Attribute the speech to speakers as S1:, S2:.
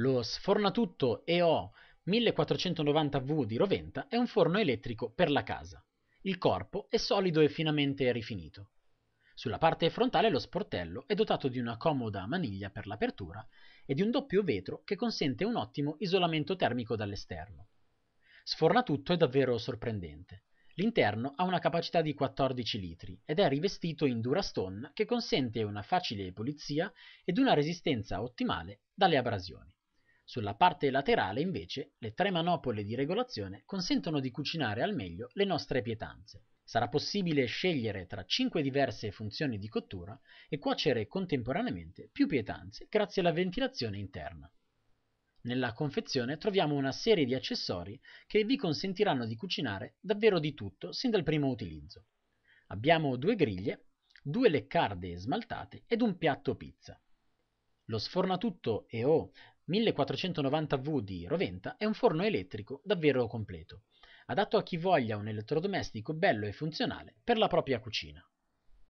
S1: Lo Sfornatutto EO 1490V di Roventa è un forno elettrico per la casa. Il corpo è solido e finamente rifinito. Sulla parte frontale lo sportello è dotato di una comoda maniglia per l'apertura e di un doppio vetro che consente un ottimo isolamento termico dall'esterno. Sfornatutto è davvero sorprendente. L'interno ha una capacità di 14 litri ed è rivestito in Durastone che consente una facile pulizia ed una resistenza ottimale dalle abrasioni. Sulla parte laterale, invece, le tre manopole di regolazione consentono di cucinare al meglio le nostre pietanze. Sarà possibile scegliere tra cinque diverse funzioni di cottura e cuocere contemporaneamente più pietanze grazie alla ventilazione interna. Nella confezione troviamo una serie di accessori che vi consentiranno di cucinare davvero di tutto sin dal primo utilizzo. Abbiamo due griglie, due leccarde smaltate ed un piatto pizza. Lo sfornatutto EO 1490V di Roventa è un forno elettrico davvero completo, adatto a chi voglia un elettrodomestico bello e funzionale per la propria cucina.